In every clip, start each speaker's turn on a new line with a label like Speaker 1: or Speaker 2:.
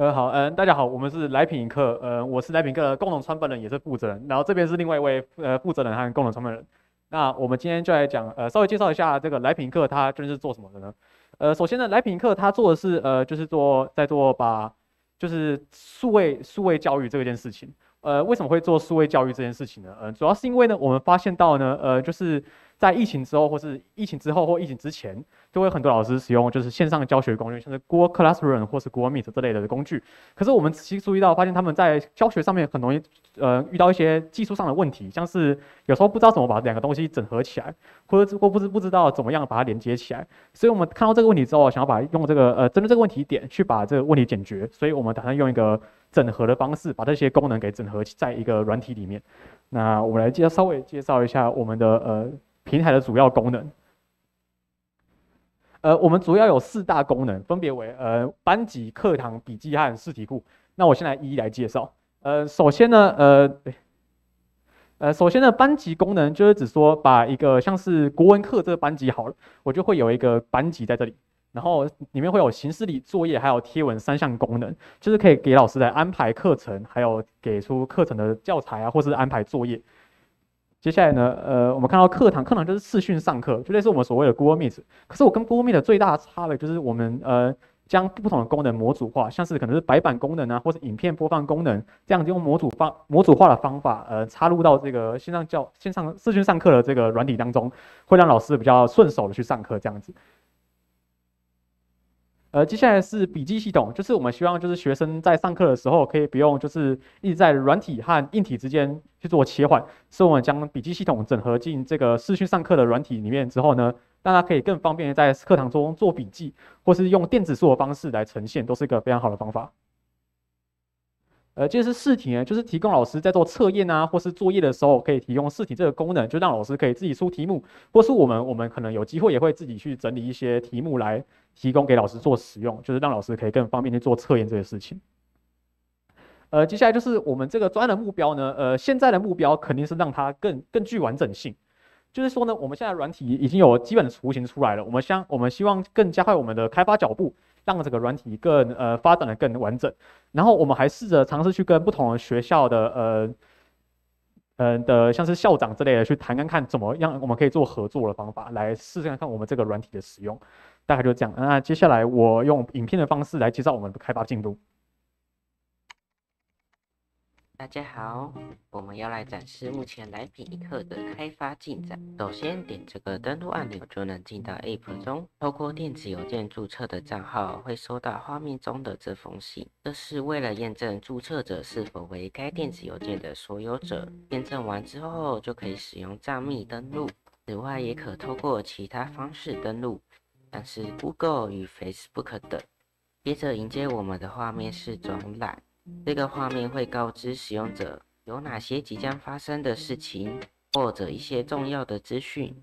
Speaker 1: 呃，好，嗯，大家好，我们是来品课，呃，我是来品课的共同创办人，也是负责人，然后这边是另外一位呃负责人和共同创办人。那我们今天就来讲，呃，稍微介绍一下这个来品课，它究竟是做什么的呢？呃，首先呢，来品课它做的是，呃，就是做在做把，就是数位数位教育这件事情。呃，为什么会做数位教育这件事情呢？呃，主要是因为呢，我们发现到呢，呃，就是在疫情之后，或是疫情之后或疫情之前，就会很多老师使用就是线上教学工具，像是 Google Classroom 或是 Google Meet 这类的工具。可是我们仔细注意到，发现他们在教学上面很容易，呃，遇到一些技术上的问题，像是有时候不知道怎么把两个东西整合起来，或者或不知不知道怎么样把它连接起来。所以我们看到这个问题之后，想要把用这个呃针对这个问题点去把这个问题解决，所以我们打算用一个。整合的方式，把这些功能给整合在一个软体里面。那我们来介稍微介绍一下我们的呃平台的主要功能。呃，我们主要有四大功能，分别为呃班级、课堂、笔记和试题库。那我先来一一来介绍。呃，首先呢，呃，呃，首先呢，班级功能就是指说把一个像是国文课这个班级好了，我就会有一个班级在这里。然后里面会有形式里作业，还有贴文三项功能，就是可以给老师来安排课程，还有给出课程的教材啊，或是安排作业。接下来呢，呃，我们看到课堂，课堂就是视讯上课，就类似我们所谓的 Google Meet。可是我跟 Google Meet 的最大的差别就是我们呃将不同的功能模组化，像是可能是白板功能啊，或是影片播放功能，这样用模组方模组化的方法，呃，插入到这个线上教线上视讯上课的这个软体当中，会让老师比较顺手的去上课这样子。呃，接下来是笔记系统，就是我们希望就是学生在上课的时候可以不用就是一直在软体和硬体之间去做切换，是我们将笔记系统整合进这个视讯上课的软体里面之后呢，大家可以更方便在课堂中做笔记，或是用电子书的方式来呈现，都是一个非常好的方法。呃，这是试题呢，就是提供老师在做测验啊，或是作业的时候，可以提供试题这个功能，就让老师可以自己出题目，或是我们我们可能有机会也会自己去整理一些题目来提供给老师做使用，就是让老师可以更方便去做测验这些事情。呃，接下来就是我们这个专的目标呢，呃，现在的目标肯定是让它更更具完整性，就是说呢，我们现在软体已经有基本的雏形出来了，我们相我们希望更加快我们的开发脚步。让这个软体更呃发展的更完整，然后我们还试着尝试去跟不同的学校的呃嗯的像是校长之类的去谈看看怎么样我们可以做合作的方法来试试看看我们这个软体的使用，大概就这样。那接下来我用影片的方式来介绍我们的开发进度。
Speaker 2: 大家好，我们要来展示目前来品一刻的开发进展。首先点这个登录按钮就能进到 App 中，透过电子邮件注册的账号会收到画面中的这封信，这是为了验证注册者是否为该电子邮件的所有者。验证完之后就可以使用账密登录，此外也可透过其他方式登录，像是 Google 与 Facebook 等。接着迎接我们的画面是总览。这个画面会告知使用者有哪些即将发生的事情，或者一些重要的资讯，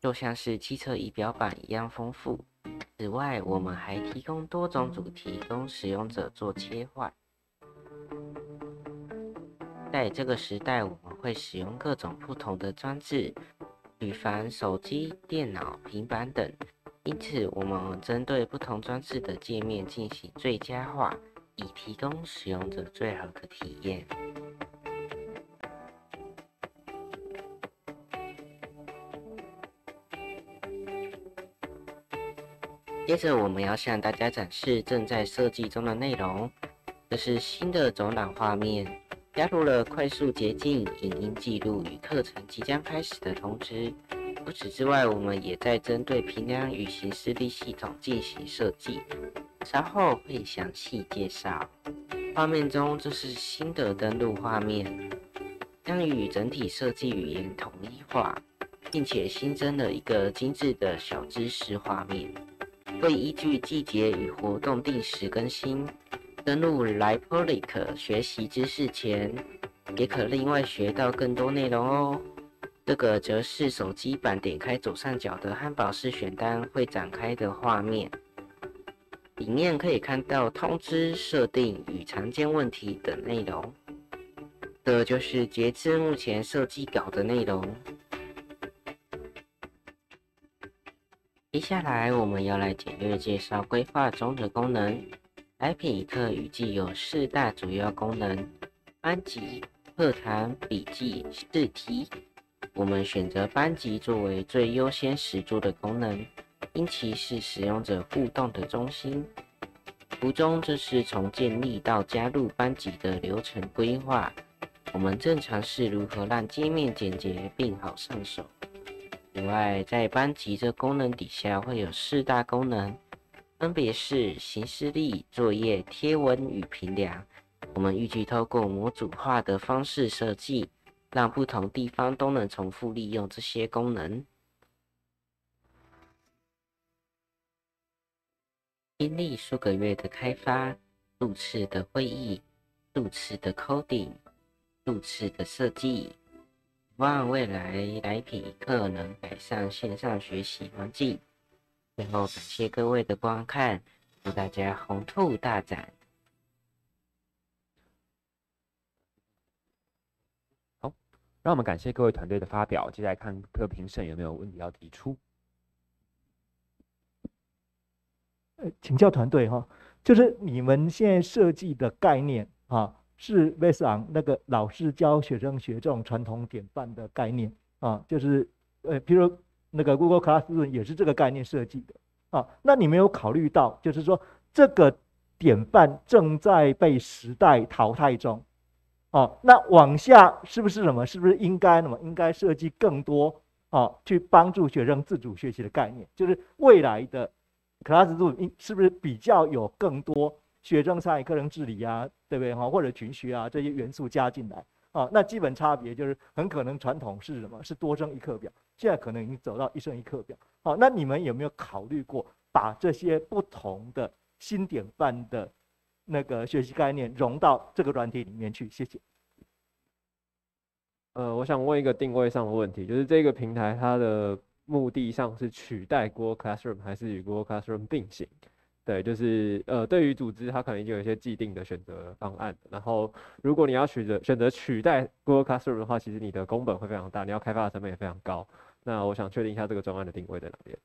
Speaker 2: 就像是汽车仪表板一样丰富。此外，我们还提供多种主题供使用者做切换。在这个时代，我们会使用各种不同的装置，比凡手机、电脑、平板等，因此我们针对不同装置的界面进行最佳化。以提供使用者最好的体验。接着，我们要向大家展示正在设计中的内容。这是新的总览画面，加入了快速捷径、影音记录与课程即将开始的通知。除此之外，我们也在针对平量与行事历系统进行设计。稍后会详细介绍。画面中这是新的登录画面，将与整体设计语言统一化，并且新增了一个精致的小知识画面，会依据季节与活动定时更新。登录 Lipolic 学习知识前，也可另外学到更多内容哦。这个则是手机版点开左上角的汉堡式选单会展开的画面。里面可以看到通知设定与常见问题等内容。这就是截至目前设计稿的内容。接下来我们要来简略介绍规划中的功能。来品一课预计有四大主要功能：班级、课堂、笔记、试题。我们选择班级作为最优先实做的功能，因其是使用者互动的中心。图中这是从建立到加入班级的流程规划。我们正尝试如何让界面简洁并好上手。此外，在班级这功能底下会有四大功能。分别是行事历、作业、贴文与评量。我们预计透过模组化的方式设计，让不同地方都能重复利用这些功能。经历数个月的开发，数次的会议，数次的 coding，数次的设计，望未来来品一课能改善线上学习环境。最后，感谢各位的观看，祝大家红兔大展。
Speaker 3: 好，让我们感谢各位团队的发表。接下来看各评审有没有问题要提出。
Speaker 4: 呃，请教团队哈，就是你们现在设计的概念啊，是 based on 那个老师教学生学这种传统典范的概念啊，就是呃，比如。那个 Google Classroom 也是这个概念设计的啊，那你没有考虑到，就是说这个典范正在被时代淘汰中，哦，那往下是不是什么？是不是应该那么应该设计更多啊，去帮助学生自主学习的概念？就是未来的 Classroom 是不是比较有更多学生参与课程治理啊，对不对哈？或者群学啊这些元素加进来？啊，那基本差别就是很可能传统是什么？是多生一课表，现在可能已经走到一生一课表。好，那你们有没有考虑过把这些不同的新典范的那个学习概念融到这个软体里面去？谢谢。
Speaker 3: 呃，我想问一个定位上的问题，就是这个平台它的目的上是取代 Google Classroom 还是与 Google Classroom 并行？对，就是呃，对于组织，它可能已经有一些既定的选择方案。然后，如果你要选择选择取代 Google Classroom 的话，其实你的工本会非常大，你要开发的成本也非常高。那我想确定一下这个专案的定位在哪边。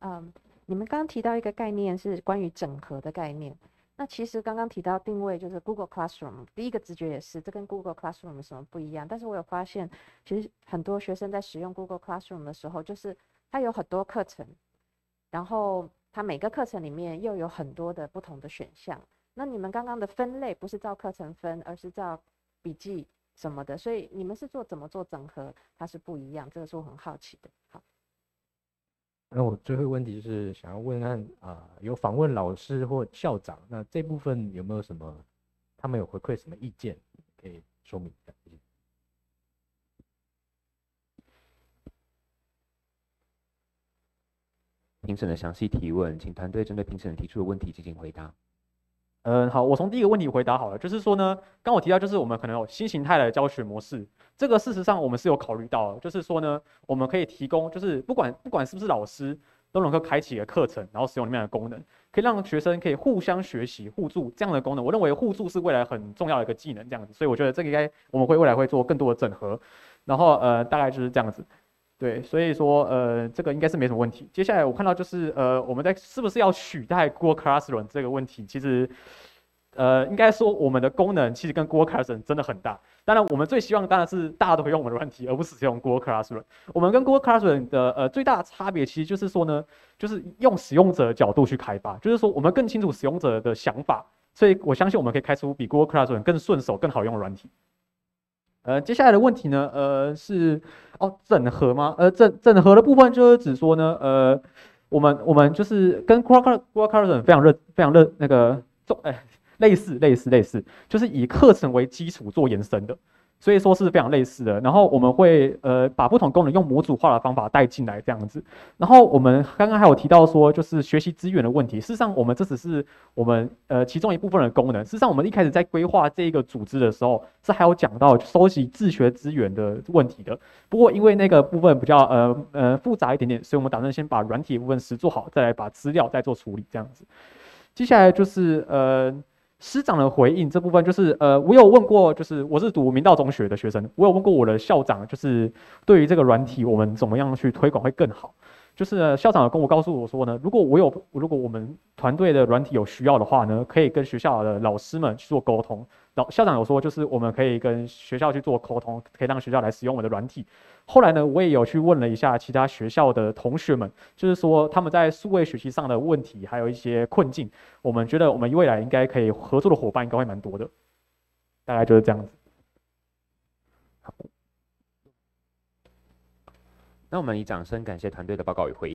Speaker 5: 嗯，你们刚刚提到一个概念是关于整合的概念。那其实刚刚提到定位就是 Google Classroom，第一个直觉也是这跟 Google Classroom 有什么不一样？但是我有发现，其实很多学生在使用 Google Classroom 的时候，就是它有很多课程，然后它每个课程里面又有很多的不同的选项。那你们刚刚的分类不是照课程分，而是照笔记什么的，所以你们是做怎么做整合，它是不一样，这个是我很好奇的。好。
Speaker 6: 那我最后问题就是想要问看啊，有访问老师或校长，那这部分有没有什么他们有回馈什么意见可以说明一下？
Speaker 3: 评审的详细提问，请团队针对评审提出的问题进行回答。
Speaker 1: 嗯，好，我从第一个问题回答好了，就是说呢，刚我提到就是我们可能有新形态的教学模式，这个事实上我们是有考虑到，就是说呢，我们可以提供，就是不管不管是不是老师都能够开启的课程，然后使用里面的功能，可以让学生可以互相学习、互助这样的功能。我认为互助是未来很重要的一个技能，这样子，所以我觉得这个应该我们会未来会做更多的整合，然后呃，大概就是这样子。对，所以说，呃，这个应该是没什么问题。接下来我看到就是，呃，我们在是不是要取代 Google Classroom 这个问题，其实，呃，应该说我们的功能其实跟 Google Classroom 真的很大。当然，我们最希望当然是大家都会用我们的软体，而不是使用 Google Classroom。我们跟 Google Classroom 的呃最大的差别，其实就是说呢，就是用使用者的角度去开发，就是说我们更清楚使用者的想法，所以我相信我们可以开出比 Google Classroom 更顺手、更好用的软体。呃，接下来的问题呢，呃，是哦，整合吗？呃，整整合的部分就是指说呢，呃，我们我们就是跟 c r o c k e r c r o c k e r 非常热非常热那个重哎，类似类似类似，就是以课程为基础做延伸的。所以说是非常类似的，然后我们会呃把不同功能用模组化的方法带进来这样子，然后我们刚刚还有提到说就是学习资源的问题，事实上我们这只是我们呃其中一部分的功能，事实上我们一开始在规划这个组织的时候是还有讲到收集自学资源的问题的，不过因为那个部分比较呃呃复杂一点点，所以我们打算先把软体部分实做好，再来把资料再做处理这样子，接下来就是呃。师长的回应这部分就是，呃，我有问过，就是我是读明道中学的学生，我有问过我的校长，就是对于这个软体，我们怎么样去推广会更好？就是校长有跟我告诉我说呢，如果我有如果我们团队的软体有需要的话呢，可以跟学校的老师们去做沟通。老校长有说，就是我们可以跟学校去做沟通，可以让学校来使用我们的软体。后来呢，我也有去问了一下其他学校的同学们，就是说他们在数位学习上的问题，还有一些困境，我们觉得我们未来应该可以合作的伙伴应该会蛮多的，大概就是这样子。
Speaker 7: 好那我们以掌声感谢团队的报告与回应。